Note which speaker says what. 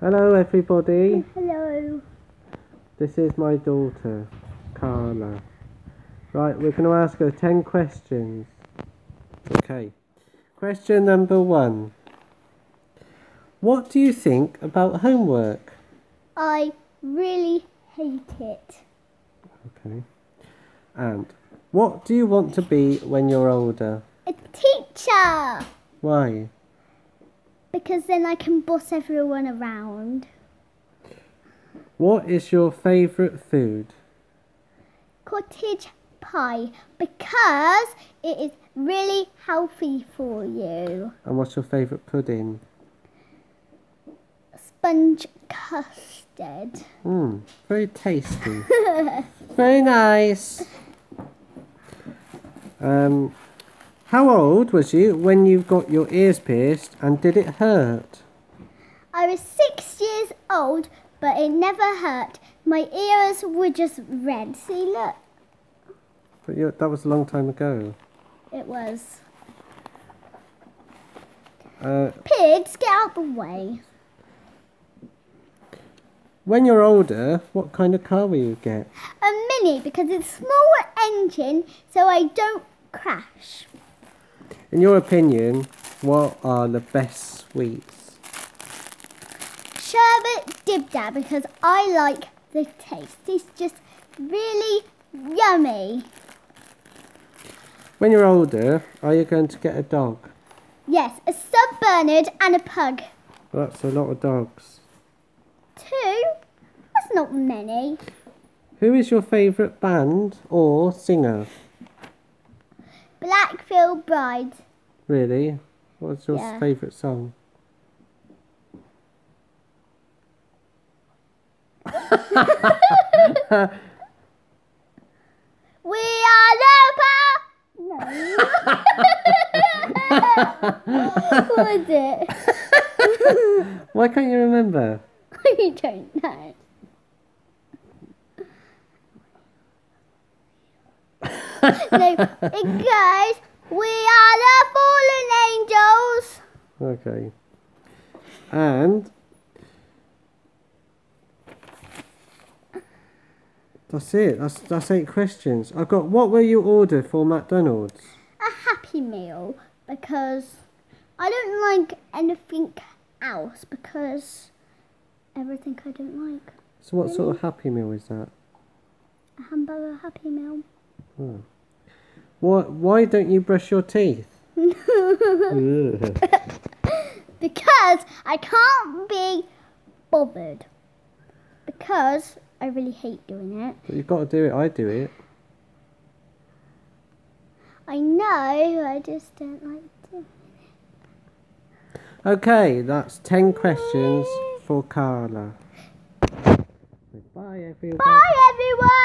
Speaker 1: Hello, everybody.
Speaker 2: Hello.
Speaker 1: This is my daughter, Carla. Right, we're going to ask her 10 questions. Okay. Question number one What do you think about homework?
Speaker 2: I really hate it.
Speaker 1: Okay. And what do you want to be when you're older?
Speaker 2: A teacher!
Speaker 1: Why?
Speaker 2: Because then I can boss everyone around.
Speaker 1: What is your favourite food?
Speaker 2: Cottage pie because it is really healthy for you.
Speaker 1: And what's your favourite pudding?
Speaker 2: Sponge custard.
Speaker 1: Mmm, very tasty. very nice. Um, how old was you when you got your ears pierced and did it hurt?
Speaker 2: I was six years old, but it never hurt. My ears were just red. See, look.
Speaker 1: But you, that was a long time ago.
Speaker 2: It was.
Speaker 1: Uh,
Speaker 2: Pigs, get out the way.
Speaker 1: when you're older, what kind of car will you get?
Speaker 2: A mini because it's smaller engine, so I don't crash.
Speaker 1: In your opinion, what are the best sweets?
Speaker 2: Sherbet Dip Dab because I like the taste. It's just really yummy.
Speaker 1: When you're older, are you going to get a dog?
Speaker 2: Yes, a Sub Bernard and a pug.
Speaker 1: That's a lot of dogs.
Speaker 2: Two? That's not many.
Speaker 1: Who is your favourite band or singer?
Speaker 2: Black Veil Bride.
Speaker 1: Really? What's your
Speaker 2: Yeah.
Speaker 1: favourite song?
Speaker 2: We are Lopa! No. what was it?
Speaker 1: Why can't you remember?
Speaker 2: I don't know. It goes, We are the fallen angels.
Speaker 1: Okay. And that's it. That's that's eight questions. I've got. What will you order for McDonald's?
Speaker 2: A happy meal because I don't like anything else because everything I don't like.
Speaker 1: So what sort of Happy Meal is that?
Speaker 2: A hamburger happy meal.
Speaker 1: What? Why don't you brush your teeth?
Speaker 2: Because I can't be bothered. Because I really hate doing it.
Speaker 1: But you've got to do it. I do it.
Speaker 2: I know, I just don't like to.
Speaker 1: Okay, that's ten questions for Carla. Bye, everyone.
Speaker 2: Bye everyone!